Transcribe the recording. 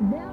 dela.